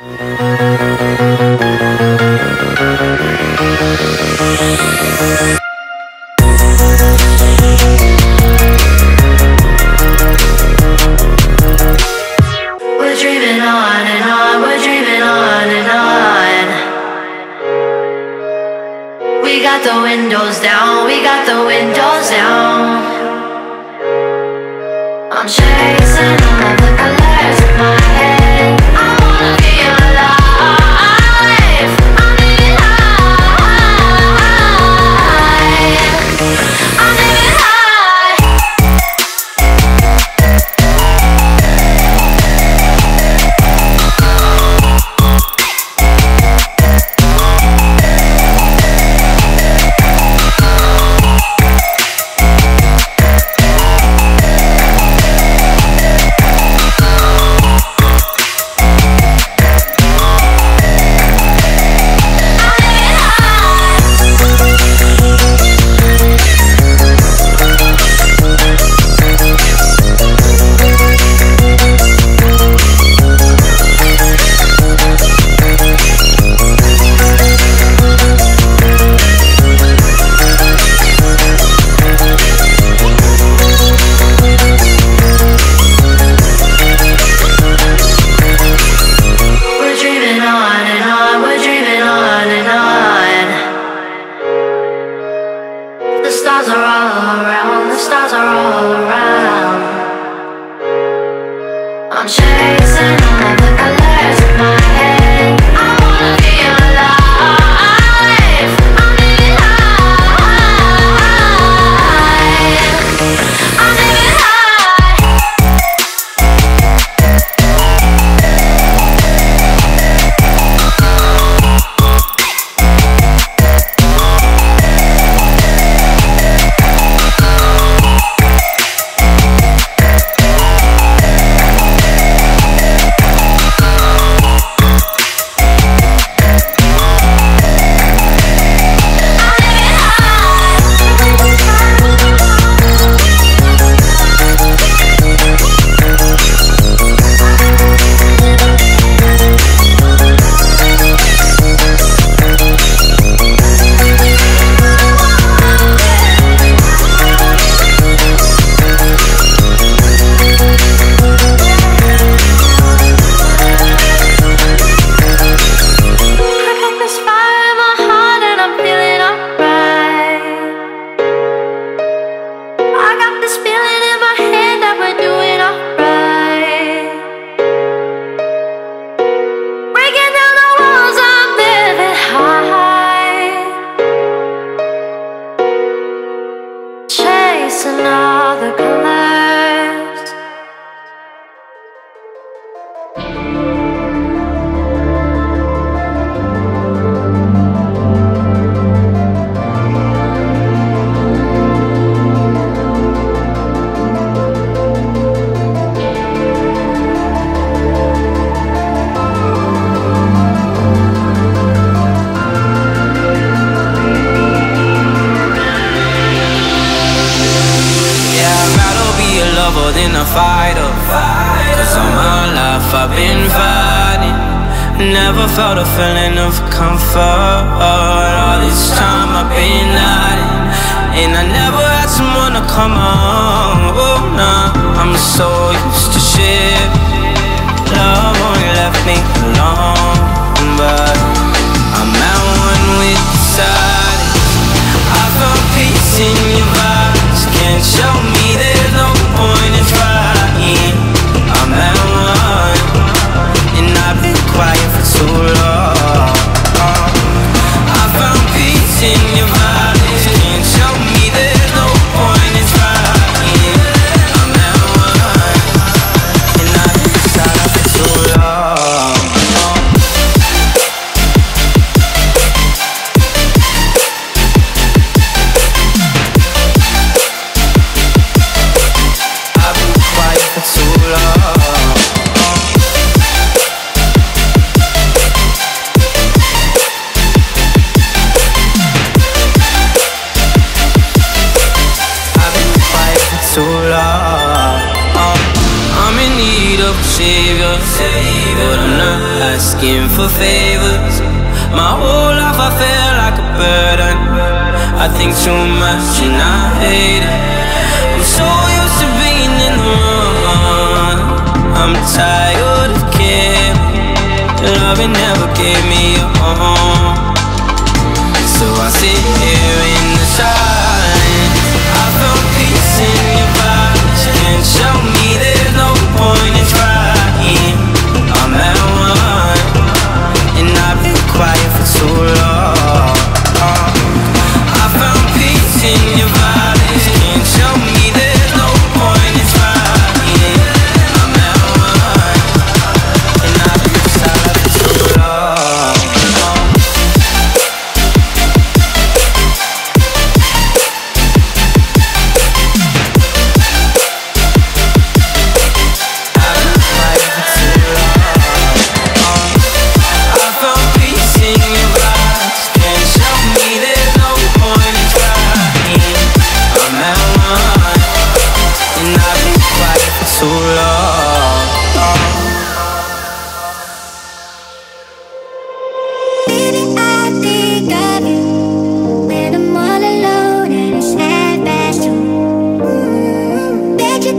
Música for the feeling of comfort. All this time I've been hiding And I never had someone to come on Oh, nah I'm so used to shit. Love only left me alone But I'm at one with the silence I found peace in your vibes Can't show me I'm in need of a savior, but I'm not asking for favors. My whole life I feel like a burden. I think too much and I hate it. I'm so used to being in the wrong. I'm tired of caring. Loving never gave me a home. So I sit here.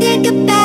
think about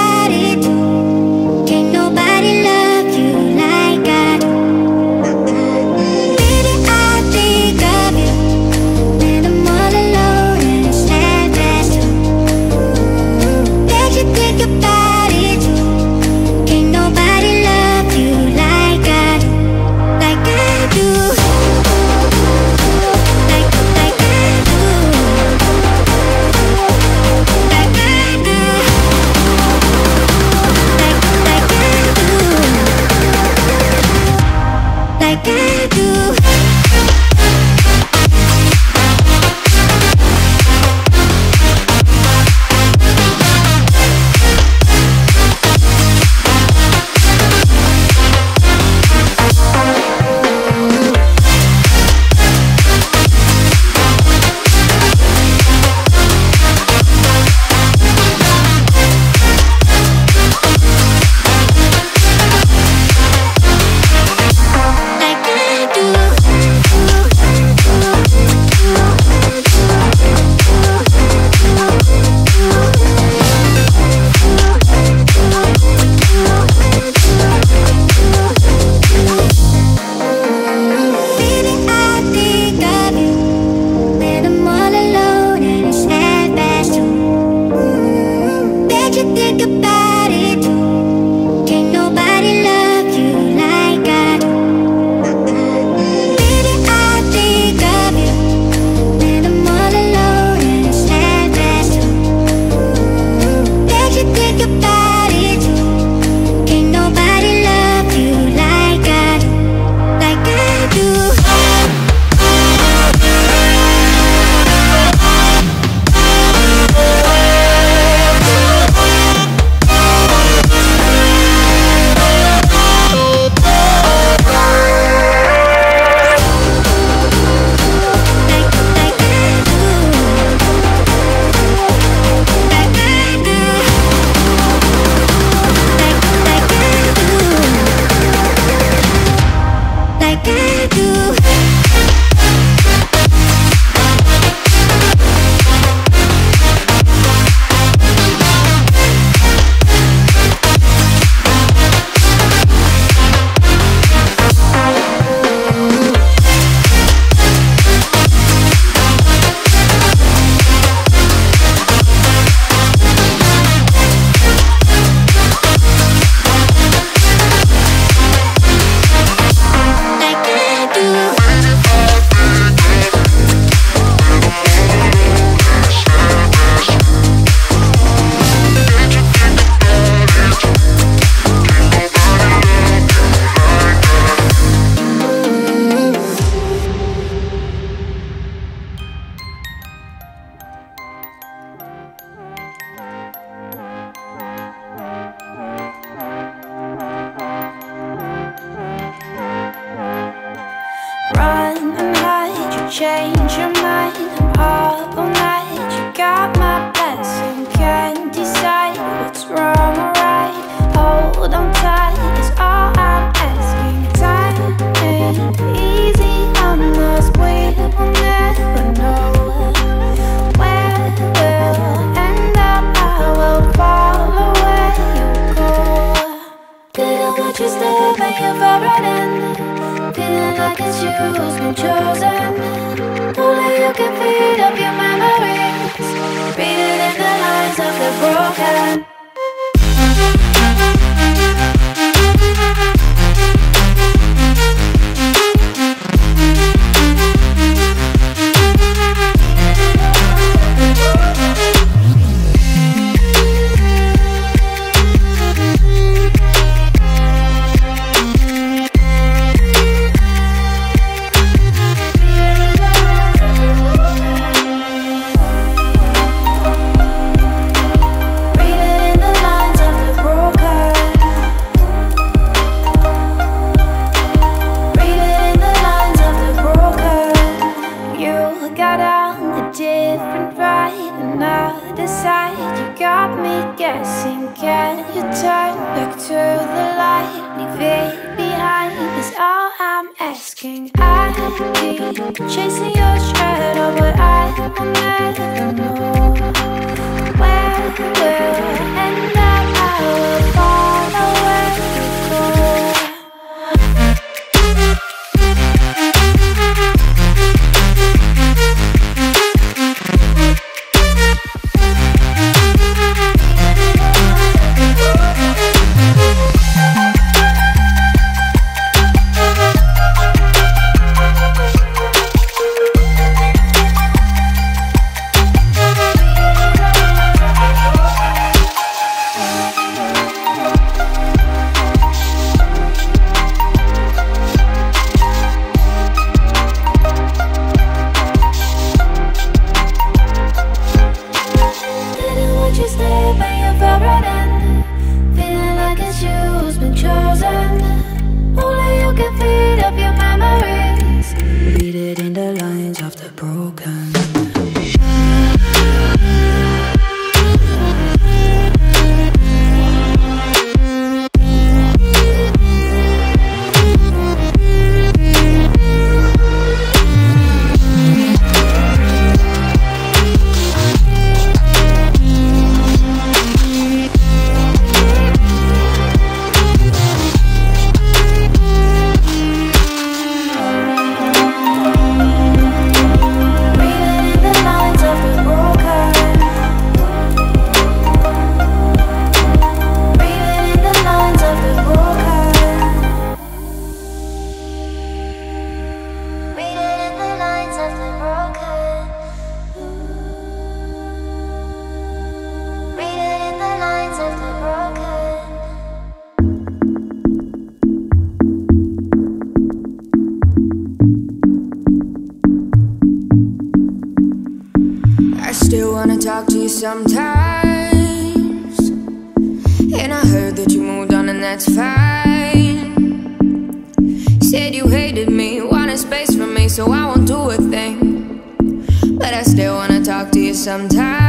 change your mind. I'm up all night You got my blessing Can't decide what's wrong or right. Hold on tight It's all I'm asking. Time ain't easy on us We will never know. Where we'll end up? I will follow where you go Didn't want you stay But you've already Feeling like it's you who's been chosen. Chasing your shadow, but I will never know where we'll end up. I will fall away. talk to you sometimes. And I heard that you moved on and that's fine. Said you hated me, wanted space from me So I won't do a thing. But I still wanna talk to you sometimes.